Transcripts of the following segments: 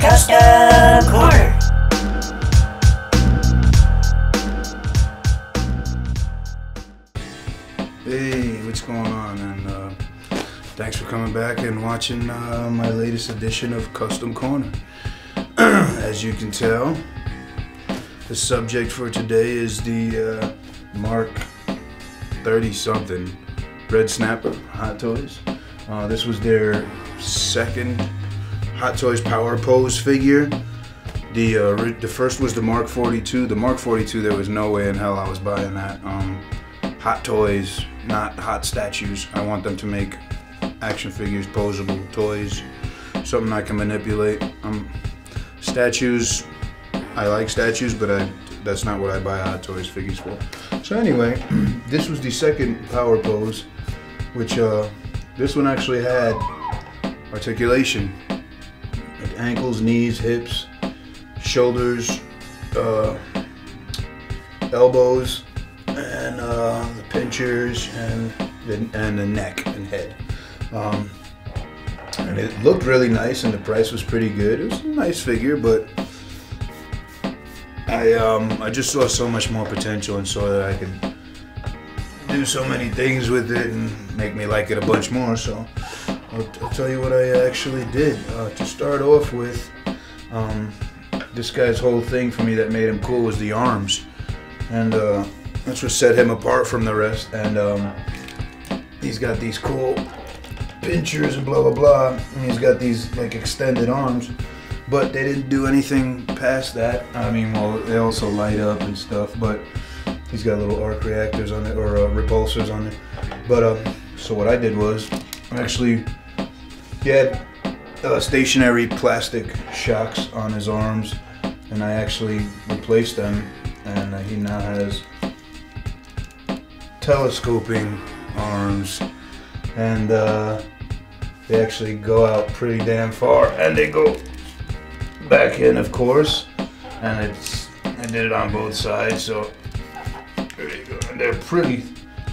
Custom Corner. Hey, what's going on? And uh, thanks for coming back and watching uh, my latest edition of Custom Corner. As you can tell, the subject for today is the uh, Mark 30 something Red Snapper Hot Toys. Uh, this was their second Hot Toys Power Pose figure. The uh, the first was the Mark 42. The Mark 42, there was no way in hell I was buying that. Um, hot toys, not hot statues. I want them to make action figures, posable toys, something I can manipulate. Um, statues, I like statues, but I that's not what I buy hot toys figures for. So anyway, this was the second power pose, which uh, this one actually had articulation, like ankles, knees, hips, shoulders, uh, elbows, and uh, the pinchers and the, and the neck and head. Um, and it looked really nice, and the price was pretty good. It was a nice figure, but I um, I just saw so much more potential and saw that I could do so many things with it and make me like it a bunch more. So I'll, I'll tell you what I actually did. Uh, to start off with, um, this guy's whole thing for me that made him cool was the arms, and uh, that's what set him apart from the rest. And um, he's got these cool pinchers and blah blah blah. And he's got these like extended arms, but they didn't do anything past that. I mean, well, they also light up and stuff, but he's got little arc reactors on it or uh, repulsors on it. But uh, so what I did was actually he had uh, stationary plastic shocks on his arms, and I actually replaced them, and uh, he now has telescoping arms, and uh, they actually go out pretty damn far, and they go back in, of course, and it's I did it on both sides, so there you go. And they're pretty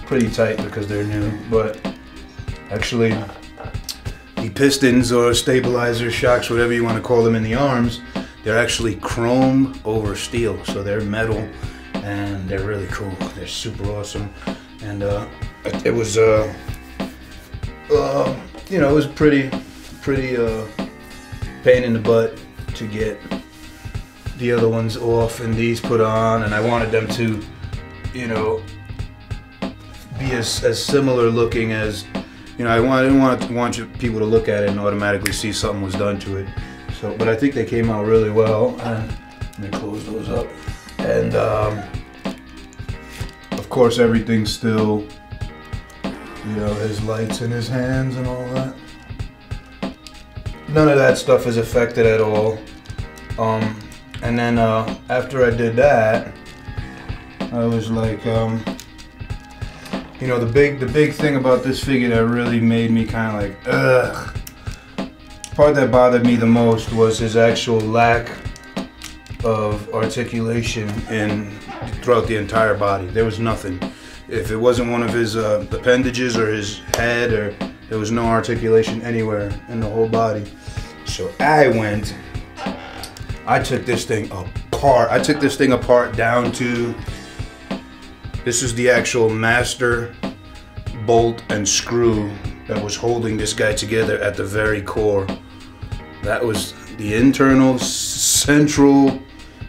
pretty tight because they're new, but actually the pistons or stabilizer shocks, whatever you want to call them in the arms, they're actually chrome over steel, so they're metal and they're really cool. They're super awesome, and uh, it was uh, uh, you know, it was pretty pretty uh, pain in the butt to get the other ones off and these put on, and I wanted them to, you know, be as, as similar looking as, you know, I, want, I didn't want to, want you, people to look at it and automatically see something was done to it. So, but I think they came out really well, and let me close those up. And um, of course, everything's still, you know, his lights in his hands and all that. None of that stuff is affected at all. Um, and then uh, after I did that, I was like, um, you know, the big the big thing about this figure that really made me kind of like, ugh. Part that bothered me the most was his actual lack of articulation in throughout the entire body. There was nothing. If it wasn't one of his uh, appendages or his head, or there was no articulation anywhere in the whole body. So I went. I took this thing apart. I took this thing apart down to. This is the actual master bolt and screw that was holding this guy together at the very core. That was the internal central.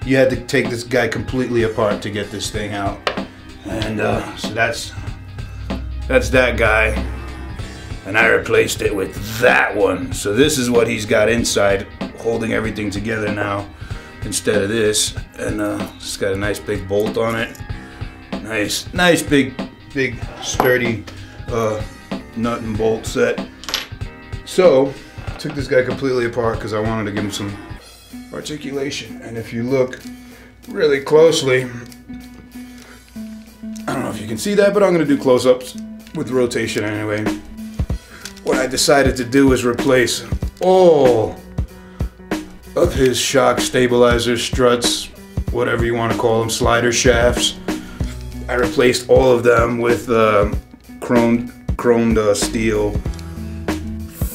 You had to take this guy completely apart to get this thing out, and uh, so that's that's that guy. And I replaced it with that one. So this is what he's got inside, holding everything together now, instead of this. And uh, it's got a nice big bolt on it. Nice, nice big, big, sturdy uh, nut and bolt set. So, took this guy completely apart because I wanted to give him some articulation. And if you look really closely, I don't know if you can see that, but I'm going to do close-ups with rotation anyway. What I decided to do is replace all of his shock stabilizer struts, whatever you want to call them, slider shafts. I replaced all of them with uh, chromed, chromed uh, steel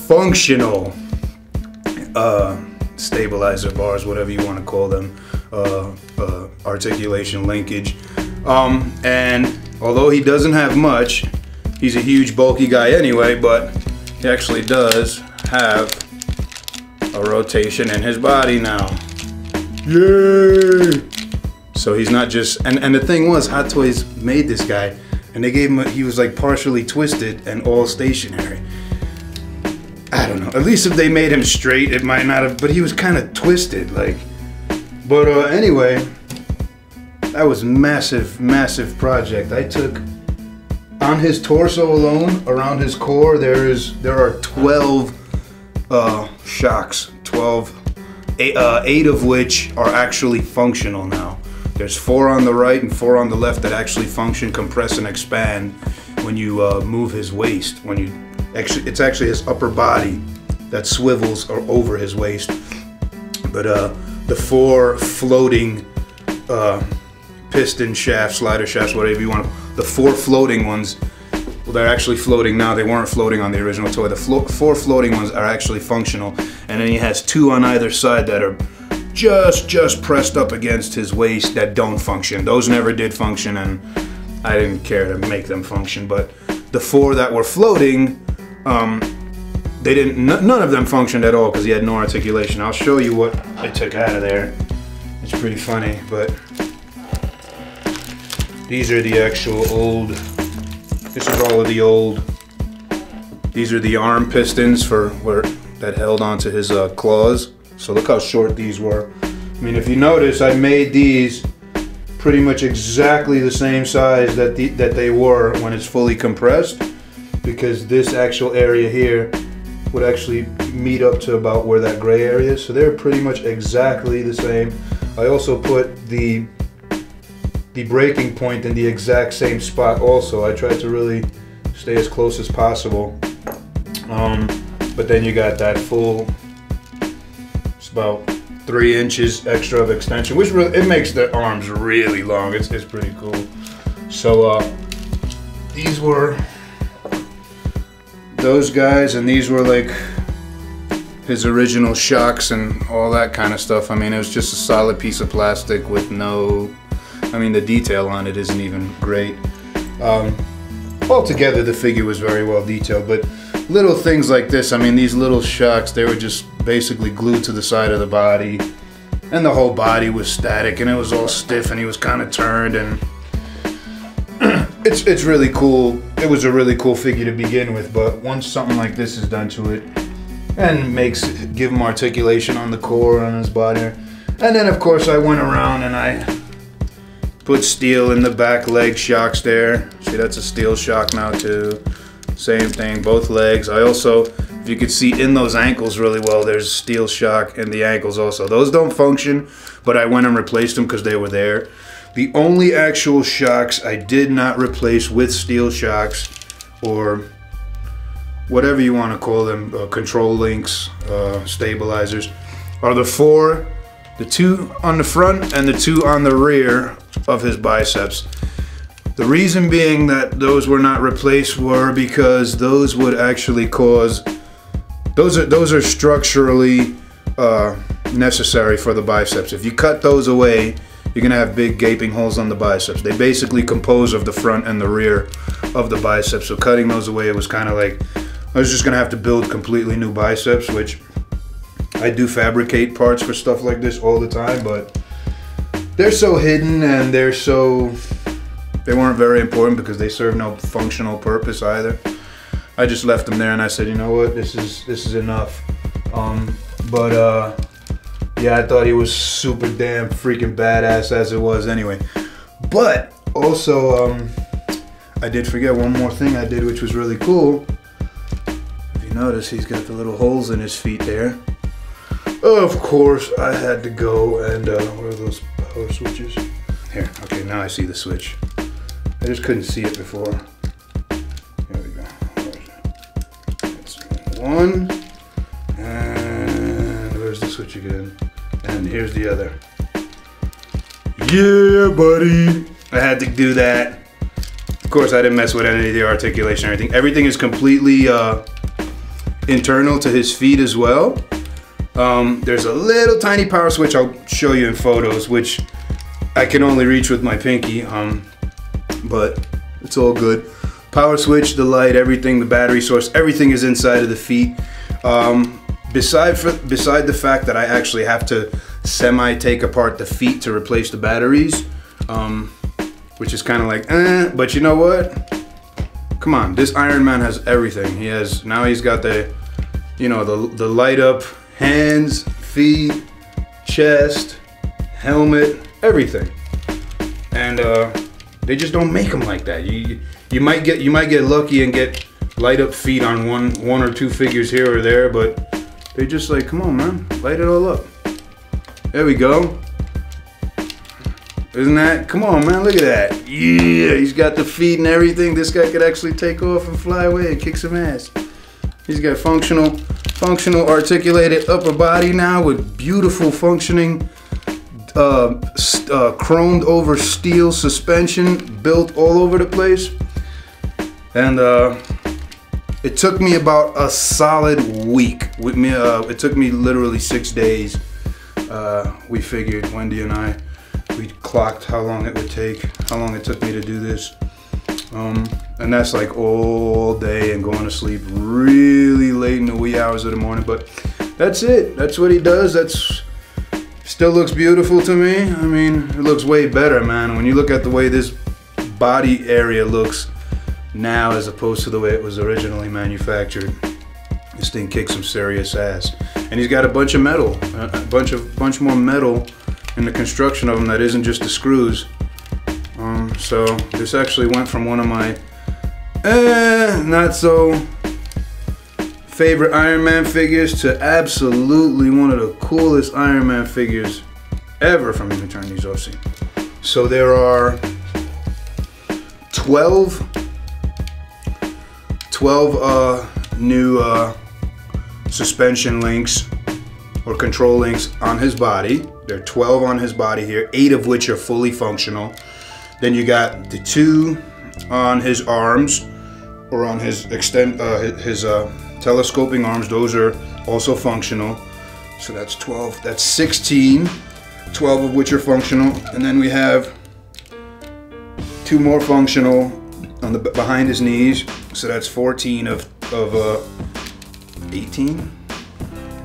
functional uh, stabilizer bars, whatever you want to call them, uh, uh, articulation linkage. Um, and although he doesn't have much, he's a huge bulky guy anyway, but he actually does have a rotation in his body now. Yay! So he's not just, and, and the thing was, Hot Toys made this guy, and they gave him, a, he was like partially twisted and all stationary. I don't know. At least if they made him straight, it might not have, but he was kind of twisted, like. But uh, anyway, that was massive, massive project. I took on his torso alone, around his core, there is there are 12 uh, shocks, 12, eight, uh, eight of which are actually functional now. There's four on the right and four on the left that actually function, compress, and expand when you uh, move his waist. When you actually, it's actually his upper body that swivels over his waist. But uh, the four floating uh, piston shafts, slider shafts, whatever you want, the four floating ones, well, they're actually floating now. They weren't floating on the original toy. The flo four floating ones are actually functional, and then he has two on either side that are just just pressed up against his waist that don't function. Those never did function and I didn't care to make them function, but the four that were floating, um, they didn't, none of them functioned at all because he had no articulation. I'll show you what I took out of there. It's pretty funny, but these are the actual old, this is all of the old, these are the arm pistons for where that held onto his uh, claws. So look how short these were. I mean, if you notice, I made these pretty much exactly the same size that, the, that they were when it's fully compressed because this actual area here would actually meet up to about where that gray area is. So they're pretty much exactly the same. I also put the the breaking point in the exact same spot also. I tried to really stay as close as possible. Um, but then you got that full about three inches extra of extension, which really, it makes the arms really long. It's, it's pretty cool. So uh, these were those guys, and these were like his original shocks and all that kind of stuff. I mean, it was just a solid piece of plastic with no, I mean, the detail on it isn't even great. Um, altogether, the figure was very well detailed, but little things like this, I mean, these little shocks, they were just basically glued to the side of the body. And the whole body was static and it was all stiff and he was kind of turned and it's it's really cool. It was a really cool figure to begin with, but once something like this is done to it and makes give him articulation on the core on his body. And then of course I went around and I put steel in the back leg shocks there. See that's a steel shock now too. Same thing, both legs. I also if you could see in those ankles really well, there's steel shock in the ankles also. Those don't function, but I went and replaced them because they were there. The only actual shocks I did not replace with steel shocks or whatever you want to call them, uh, control links, uh, stabilizers, are the four, the two on the front and the two on the rear of his biceps. The reason being that those were not replaced were because those would actually cause those are those are structurally uh, necessary for the biceps. If you cut those away, you're gonna have big gaping holes on the biceps. They basically compose of the front and the rear of the biceps. So cutting those away, it was kind of like I was just gonna have to build completely new biceps, which I do fabricate parts for stuff like this all the time, but they're so hidden and they're so they weren't very important because they serve no functional purpose either. I just left them there and I said, you know what, this is this is enough. Um, but uh, yeah, I thought he was super damn freaking badass as it was anyway. But also, um, I did forget one more thing I did, which was really cool. If you notice, he's got the little holes in his feet there. Of course, I had to go and uh, what are those power switches? Here, okay, now I see the switch. I just couldn't see it before. One. And where's the switch again? And here's the other. Yeah, buddy. I had to do that. Of course, I didn't mess with any of the articulation or anything. Everything is completely uh, internal to his feet as well. Um, there's a little tiny power switch I'll show you in photos, which I can only reach with my pinky. Um, but it's all good. Power switch, the light, everything, the battery source, everything is inside of the feet. Um, beside for, beside the fact that I actually have to semi take apart the feet to replace the batteries, um, which is kind of like, eh, but you know what? Come on, this Iron Man has everything. He has now he's got the, you know, the the light up hands, feet, chest, helmet, everything. And uh, they just don't make them like that. You you might get you might get lucky and get light up feet on one one or two figures here or there, but they just like, come on, man, light it all up. There we go. Isn't that? Come on, man, look at that. Yeah, he's got the feet and everything. This guy could actually take off and fly away and kick some ass. He's got functional, functional articulated upper body now with beautiful functioning uh, uh, chromed over steel suspension built all over the place. And uh, it took me about a solid week. With me, uh, it took me literally six days. Uh, we figured, Wendy and I, we clocked how long it would take, how long it took me to do this. Um, and that's like all day and going to sleep really late in the wee hours of the morning. But that's it. That's what he does. That's still looks beautiful to me. I mean, it looks way better, man. When you look at the way this body area looks now as opposed to the way it was originally manufactured, this thing kicks some serious ass. And he's got a bunch of metal, a bunch of bunch more metal in the construction of them that isn't just the screws. Um, so this actually went from one of my eh, not so favorite Iron Man figures to absolutely one of the coolest Iron Man figures ever from me. turn these off. So there are 12, 12 uh, new uh, suspension links or control links on his body. There are 12 on his body here, eight of which are fully functional. Then you got the two on his arms or on his extend uh, his uh, telescoping arms. Those are also functional. So that's 12. That's 16. 12 of which are functional. And then we have two more functional on the behind his knees. So that's 14 of, of uh, 18.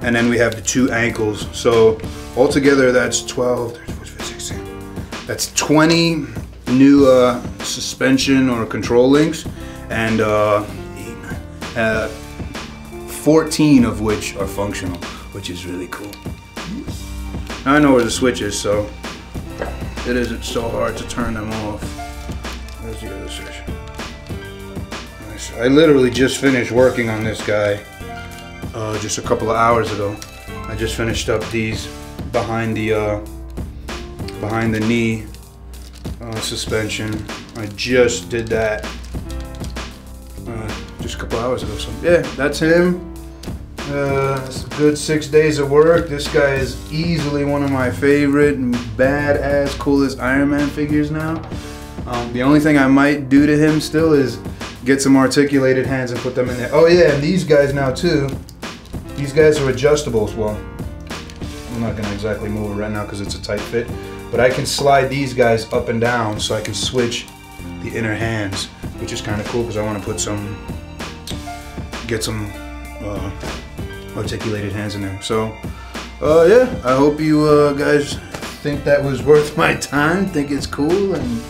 And then we have the two ankles. So altogether that's 12, 13, 14, 15, 16. That's 20 new uh, suspension or control links and uh, eight, uh, 14 of which are functional, which is really cool. I know where the switch is, so it isn't so hard to turn them off. I literally just finished working on this guy uh, just a couple of hours ago. I just finished up these behind the uh, behind the knee uh, suspension. I just did that uh, just a couple hours ago. So yeah, that's him. Uh, it's a good six days of work. This guy is easily one of my favorite and badass, coolest Iron Man figures now. Um, the only thing I might do to him still is get some articulated hands and put them in there. Oh yeah, and these guys now too. These guys are adjustables. Well, I'm not gonna exactly move it right now because it's a tight fit. But I can slide these guys up and down so I can switch the inner hands, which is kind of cool because I want to put some, get some uh, articulated hands in there. So, uh, yeah, I hope you uh, guys think that was worth my time, think it's cool, and,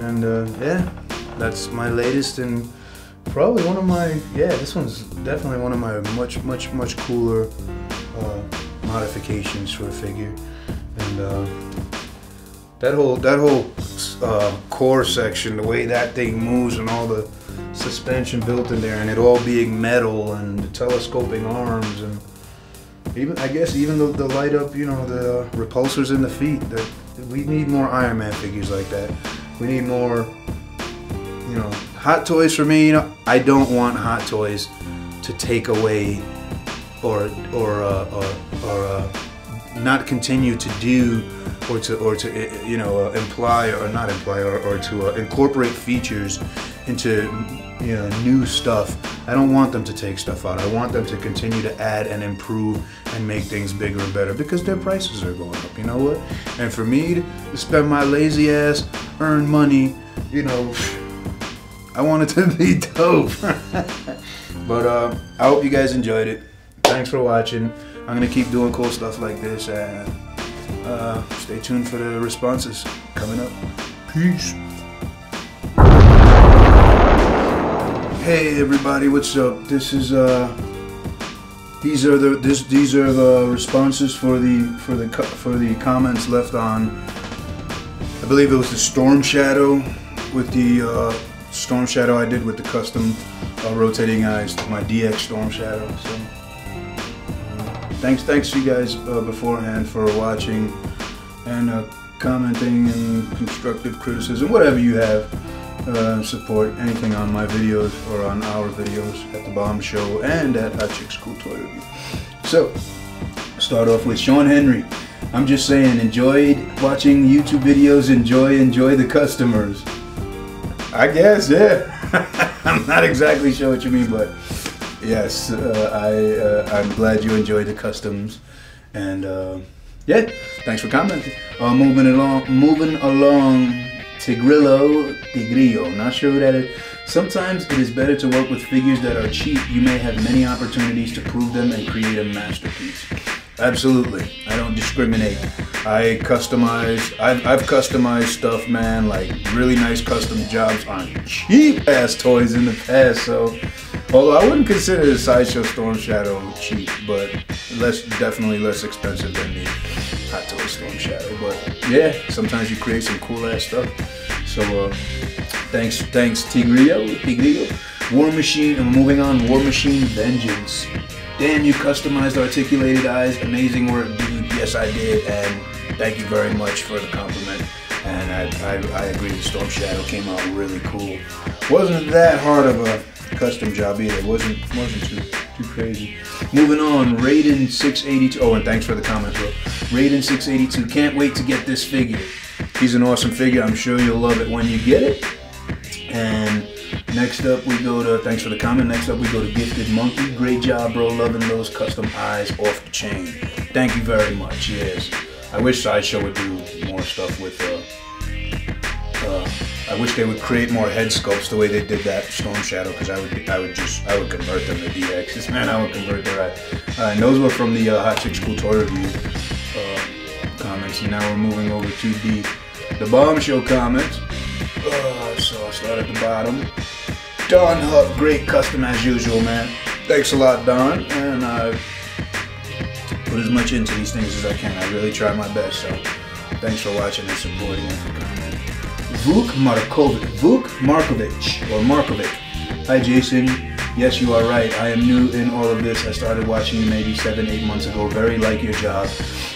and uh, yeah, that's my latest and probably one of my, yeah, this one's definitely one of my much, much, much cooler uh, modifications for a figure. And uh, that whole that whole uh, core section, the way that thing moves, and all the suspension built in there, and it all being metal, and the telescoping arms, and even I guess even the, the light up, you know, the repulsors in the feet. That we need more Iron Man figures like that. We need more, you know, Hot Toys for me. You know, I don't want Hot Toys to take away or or uh, or, or uh, not continue to do or to or to you know uh, imply or not imply or, or to uh, incorporate features into you know, new stuff. I don't want them to take stuff out. I want them to continue to add and improve and make things bigger and better because their prices are going up. You know what? And for me to spend my lazy ass, earn money, you know, I want it to be dope. but uh, I hope you guys enjoyed it. Thanks for watching. I'm gonna keep doing cool stuff like this and uh, stay tuned for the responses coming up. Peace. Hey everybody, what's up? This is uh these are the this these are the responses for the for the for the comments left on I believe it was the Storm Shadow with the uh, Storm Shadow I did with the custom uh, rotating eyes, my DX Storm Shadow. So thanks thanks to you guys uh, beforehand for watching and uh, commenting and constructive criticism, whatever you have uh, support anything on my videos or on our videos at the Bomb Show and at Hot Chicks Cool Toy Review. So, start off with Sean Henry. I'm just saying, enjoyed watching YouTube videos. Enjoy, enjoy the customers. I guess, yeah. I'm not exactly sure what you mean, but yes, uh, I uh, I'm glad you enjoyed the customs, and uh, yeah, thanks for commenting. Uh, moving along, moving along Tigrillo, Tigrillo, not sure who that is. Sometimes it is better to work with figures that are cheap. You may have many opportunities to prove them and create a masterpiece. Absolutely. I don't discriminate. I customize, I've, I've customized stuff, man, like really nice custom jobs on cheap ass toys in the past. So, although I wouldn't consider the Sideshow Storm Shadow cheap, but less, definitely less expensive than the Hot Toy Storm Shadow. But yeah, sometimes you create some cool ass stuff. So, uh, thanks, thanks, Tigrillo, Tigrillo. War Machine, I'm moving on, War Machine Vengeance. Damn, you customized articulated eyes. Amazing work, dude. Yes, I did. And thank you very much for the compliment. And I, I, I agree, the Storm Shadow came out really cool. Wasn't that hard of a custom job either. wasn't wasn't too too crazy. Moving on, Raiden 682. Oh, and thanks for the comment, bro. Raiden 682. Can't wait to get this figure. He's an awesome figure. I'm sure you'll love it when you get it. And Next up, we go to, thanks for the comment. Next up, we go to Gifted Monkey. Great job, bro. Loving those custom eyes off the chain. Thank you very much. Yes. I wish Sideshow would do more stuff with, uh, uh, I wish they would create more head sculpts the way they did that Storm Shadow, because I would, I would just, I would convert them to DXs. Man, I would convert their eyes. Alright, those were from the uh, Hot Chicks Cool Toy Review uh, comments. And now we're moving over to the, the Bomb Show comments. Uh, so I'll start at the bottom. Don Huck, great custom as usual, man. Thanks a lot, Don. And I put as much into these things as I can. I really try my best. So thanks for watching and supporting and for commenting. Vuk Markovic, Vuk Markovic, or Markovic. Hi, Jason. Yes, you are right. I am new in all of this. I started watching you maybe seven, eight months ago. Very like your job.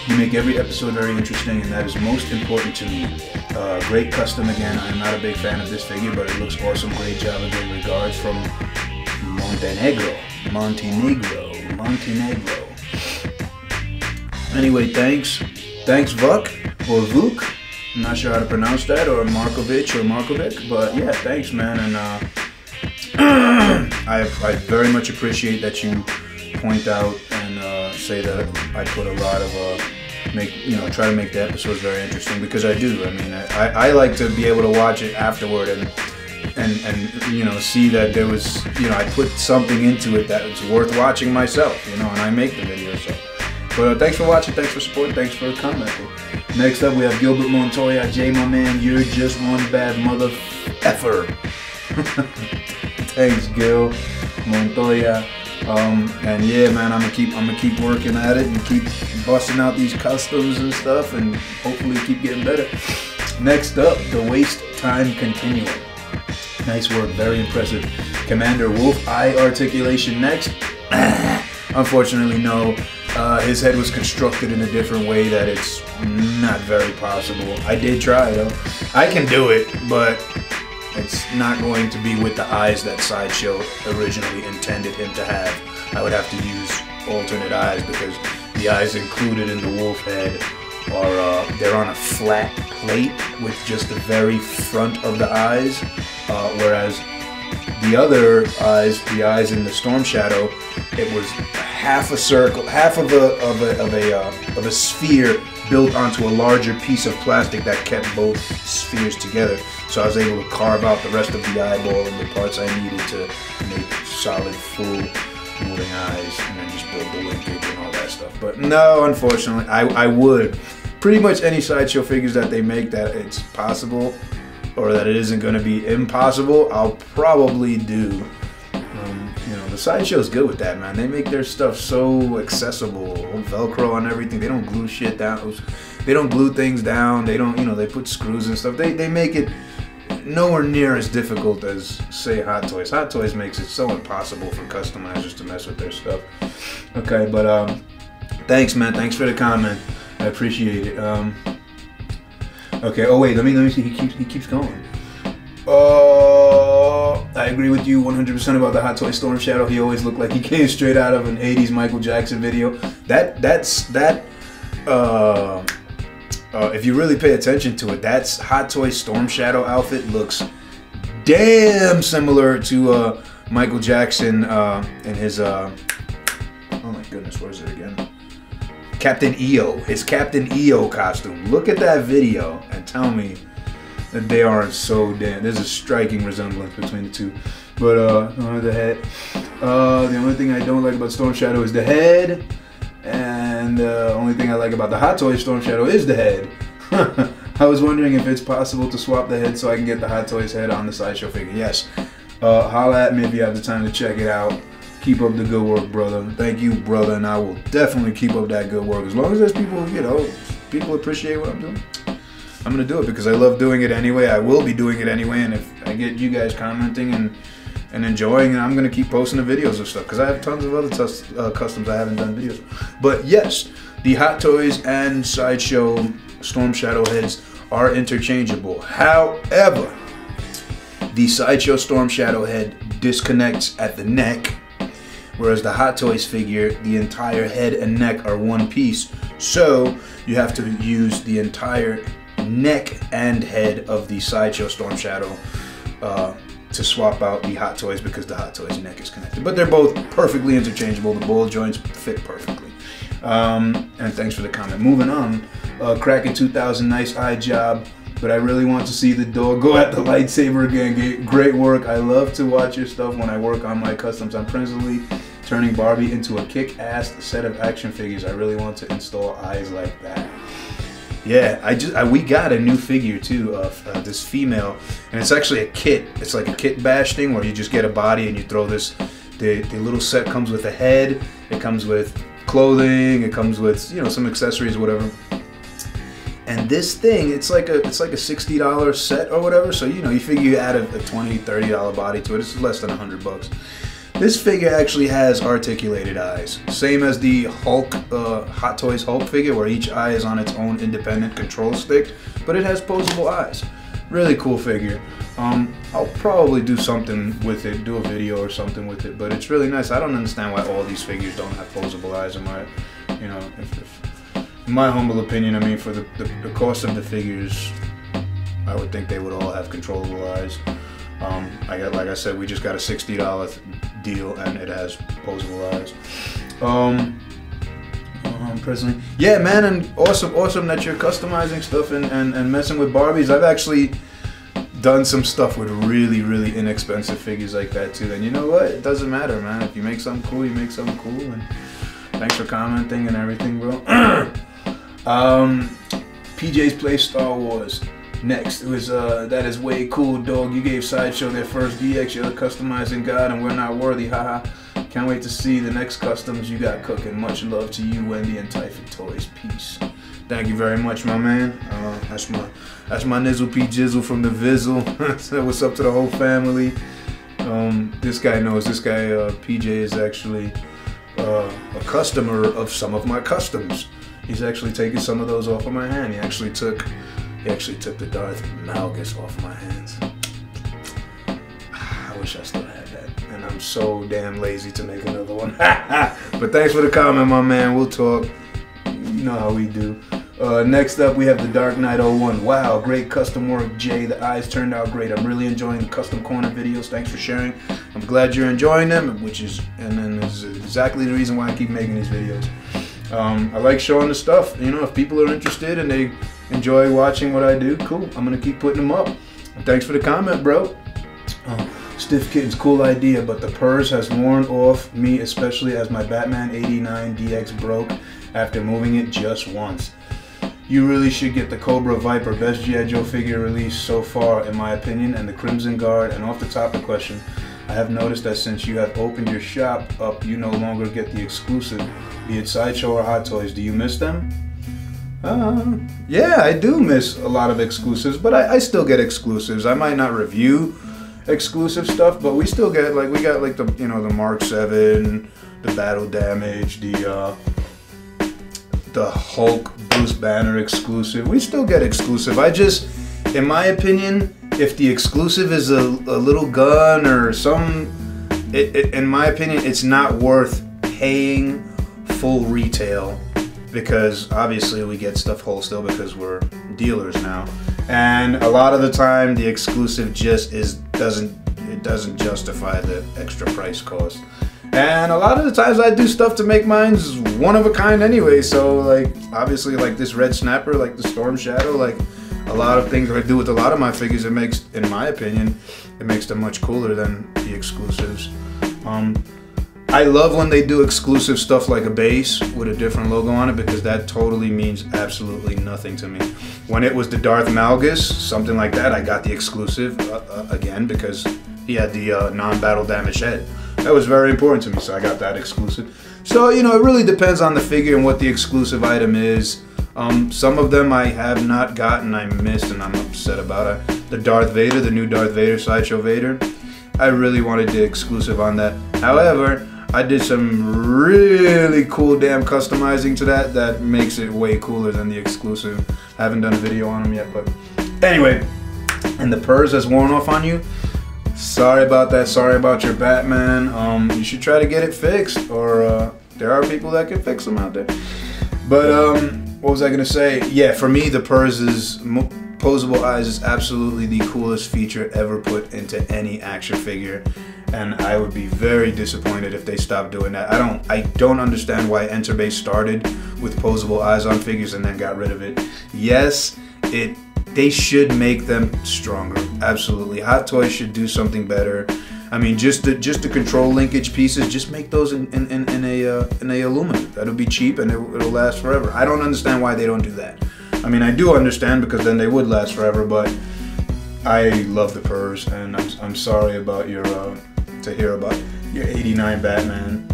You make every episode very interesting, and that is most important to me. Uh, great custom again. I'm not a big fan of this figure, but it looks awesome. Great job again. Regards from Montenegro. Montenegro. Montenegro. Anyway, thanks. Thanks, Vuk or Vuk. I'm not sure how to pronounce that, or Markovic or Markovic, but yeah, thanks, man. And uh, I, I very much appreciate that you point out and uh, say that I put a lot of uh, make you know try to make the episodes very interesting because I do. I mean, I, I like to be able to watch it afterward and and and you know see that there was you know I put something into it that was worth watching myself. You know, and I make the video so. But uh, thanks for watching, thanks for supporting, thanks for commenting. Next up, we have Gilbert Montoya. Jay, my man, you're just one bad mother effer. thanks, Gil Montoya. Um, and yeah, man, I'm gonna keep I'm gonna keep working at it and keep busting out these customs and stuff, and hopefully keep getting better. Next up, the waste time continuum. Nice work, very impressive. Commander Wolf Eye articulation next. Unfortunately, no. Uh, his head was constructed in a different way that it's not very possible. I did try though. I can do it, but it's not going to be with the eyes that Sideshow originally intended him to have. I would have to use alternate eyes because the eyes included in the wolf head are uh, they're on a flat plate with just the very front of the eyes, uh, whereas the other eyes, the eyes in the Storm Shadow, it was half a circle, half of a of a of a uh, of a sphere built onto a larger piece of plastic that kept both spheres together. So I was able to carve out the rest of the eyeball and the parts I needed to make solid, full moving eyes, and then just build the linkage and all that stuff. But no, unfortunately, I I would. Pretty much any sideshow figures that they make that it's possible or that it isn't going to be impossible, I'll probably do. Um, you know, the sideshow's good with that, man. They make their stuff so accessible, Velcro on everything. They don't glue shit down. They don't glue things down. They don't, you know, they put screws and stuff. They they make it nowhere near as difficult as say Hot Toys. Hot Toys makes it so impossible for customizers to mess with their stuff. Okay, but um, thanks, man. Thanks for the comment. I appreciate it. Um, okay. Oh wait, let me let me see. He keeps he keeps going. Uh, I agree with you 100% about the Hot Toy Storm Shadow. He always looked like he came straight out of an 80s Michael Jackson video. That that's that. Uh, uh, if you really pay attention to it, that's Hot Toy Storm Shadow outfit looks damn similar to uh, Michael Jackson uh, in his. Uh, oh my goodness, where's it again? Captain EO, his Captain EO costume. Look at that video and tell me that they are so damn. There's a striking resemblance between the two. But uh, the head. Uh, the only thing I don't like about Storm Shadow is the head, and the uh, only thing I like about the Hot Toys Storm Shadow is the head. I was wondering if it's possible to swap the head so I can get the Hot Toys head on the sideshow figure. Yes. Uh, holla at me if you have the time to check it out. Keep up the good work, brother. Thank you, brother, and I will definitely keep up that good work. As long as there's people, you know, people appreciate what I'm doing. I'm gonna do it because I love doing it anyway. I will be doing it anyway, and if I get you guys commenting and and enjoying, and I'm gonna keep posting the videos of stuff because I have tons of other uh, customs I haven't done videos. But yes, the Hot Toys and Sideshow Storm Shadow heads are interchangeable. However, the Sideshow Storm Shadow head disconnects at the neck whereas the Hot Toys figure, the entire head and neck are one piece. So you have to use the entire neck and head of the Sideshow Storm Shadow uh, to swap out the Hot Toys because the Hot Toys neck is connected. But they're both perfectly interchangeable. The ball joints fit perfectly. Um, and thanks for the comment. Moving on, uh, Kraken 2000, nice eye job but I really want to see the dog go at the lightsaber again. Great work. I love to watch your stuff when I work on my customs. I'm presently turning Barbie into a kick-ass set of action figures. I really want to install eyes like that. Yeah, I just I, we got a new figure too of uh, this female, and it's actually a kit. It's like a kit bash thing where you just get a body and you throw this. The the little set comes with a head. It comes with clothing. It comes with you know some accessories, whatever. And this thing, it's like a it's like a sixty dollar set or whatever. So you know, you figure you add a, a 20 30 dollar body to it. It's less than hundred bucks. This figure actually has articulated eyes, same as the Hulk uh, Hot Toys Hulk figure, where each eye is on its own independent control stick, but it has posable eyes. Really cool figure. Um, I'll probably do something with it, do a video or something with it, but it's really nice. I don't understand why all these figures don't have posable eyes. In my, you know, if, if in my humble opinion, I mean, for the, the, the, cost of the figures, I would think they would all have controllable eyes. Um, I got, like I said, we just got a sixty dollar deal, and it has posable eyes. Um, um, presently, yeah, man, and awesome, awesome that you're customizing stuff and, and, and messing with Barbies. I've actually done some stuff with really, really inexpensive figures like that too. And you know what? It doesn't matter, man. If you make something cool, you make something cool. And thanks for commenting and everything, bro. Um, PJ's Play Star Wars. Next, it was uh, that is way cool, dog. You gave Sideshow their first DX. You're customizing God, and we're not worthy. Haha. Can't wait to see the next customs you got cooking. Much love to you, Wendy and Typhon Toys. Peace. Thank you very much, my man. Uh, that's my that's my Nizzle P Jizzle from the Vizzle. so what's up to the whole family? Um, this guy knows. This guy uh, PJ is actually uh, a customer of some of my customs he's actually taking some of those off of my hand. He actually took he actually took the Darth Malgus off my hands. I wish I still had that. And I'm so damn lazy to make another one. but thanks for the comment, my man. We'll talk. You know how we do. Uh, next up, we have the Dark Knight 01. Wow, great custom work, Jay. The eyes turned out great. I'm really enjoying the custom corner videos. Thanks for sharing. I'm glad you're enjoying them, which is and then is exactly the reason why I keep making these videos. Um, I like showing the stuff. You know, if people are interested and they enjoy watching what I do, cool. I'm gonna keep putting them up. Thanks for the comment, bro. Uh, Stiff Kitten's cool idea, but the purse has worn off me, especially as my Batman 89 DX broke after moving it just once. You really should get the Cobra Viper, best G.I. Joe figure released so far, in my opinion, and the Crimson Guard. And off the topic question, I have noticed that since you have opened your shop up, you no longer get the exclusive, be it Sideshow or Hot Toys. Do you miss them? Uh, yeah, I do miss a lot of exclusives, but I, I still get exclusives. I might not review exclusive stuff, but we still get like we got like the you know the Mark Seven, the Battle Damage, the uh, the Hulk Bruce Banner exclusive. We still get exclusive. I just, in my opinion, if the exclusive is a, a little gun or some, in my opinion, it's not worth paying full retail because obviously we get stuff wholesale because we're dealers now and a lot of the time the exclusive just is doesn't it doesn't justify the extra price cost and a lot of the times I do stuff to make mine's one of a kind anyway. So like obviously like this red snapper, like the storm shadow, like a lot of things that I do with a lot of my figures, it makes, in my opinion, it makes them much cooler than the exclusives. Um, I love when they do exclusive stuff like a base with a different logo on it because that totally means absolutely nothing to me. When it was the Darth Malgus, something like that, I got the exclusive uh, uh, again because he had the uh, non-battle damage head. That was very important to me, so I got that exclusive. So, you know, it really depends on the figure and what the exclusive item is. Um, some of them I have not gotten, I missed, and I'm upset about it. The Darth Vader, the new Darth Vader, Sideshow Vader. I really wanted the exclusive on that. However, I did some really cool damn customizing to that that makes it way cooler than the exclusive. I haven't done a video on them yet, but anyway. And the purse has worn off on you. Sorry about that. Sorry about your Batman. Um, you should try to get it fixed, or uh, there are people that can fix them out there. But um, what was I gonna say? Yeah, for me, the Purrs is posable eyes is absolutely the coolest feature ever put into any action figure and I would be very disappointed if they stopped doing that. I don't I don't understand why Enterbay started with posable eyes on figures and then got rid of it. Yes, it they should make them stronger. Absolutely. Hot Toys should do something better. I mean, just the just the control linkage pieces, just make those in in, in, in a uh, in a aluminum. That'll be cheap and it, it'll last forever. I don't understand why they don't do that. I mean, I do understand because then they would last forever, but I love the Purrs, and I'm, I'm sorry about your uh, to hear about your '89 Batman.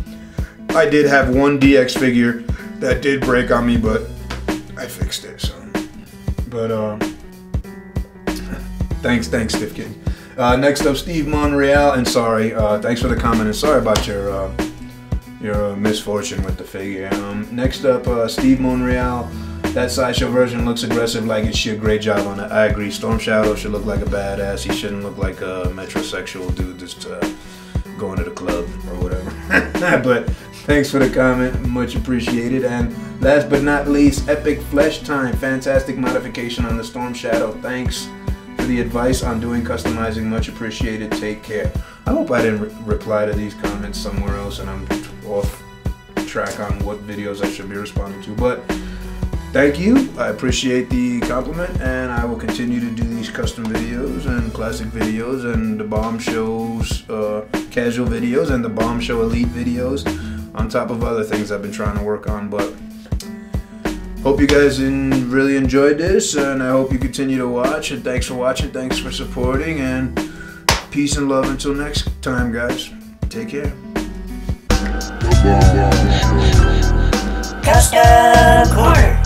I did have one DX figure that did break on me, but I fixed it. So, but uh, Thanks, thanks, Stiff Kid. Uh, next up, Steve Monreal, and sorry, uh, thanks for the comment, and sorry about your uh, your uh, misfortune with the figure. Um, next up, uh, Steve Monreal. That sideshow version looks aggressive like it should. Great job on it. I agree. Storm Shadow should look like a badass. He shouldn't look like a metrosexual dude just uh, going to the club or whatever. but thanks for the comment. Much appreciated. And last but not least, Epic Flesh Time. Fantastic modification on the Storm Shadow. Thanks for the advice on doing customizing. Much appreciated. Take care. I hope I didn't re reply to these comments somewhere else and I'm off track on what videos I should be responding to. But thank you. I appreciate the compliment and I will continue to do these custom videos and classic videos and the bomb shows, uh, casual videos and the bomb show elite videos on top of other things I've been trying to work on. But Hope you guys in, really enjoyed this, and I hope you continue to watch. And thanks for watching, thanks for supporting, and peace and love until next time, guys. Take care. Custom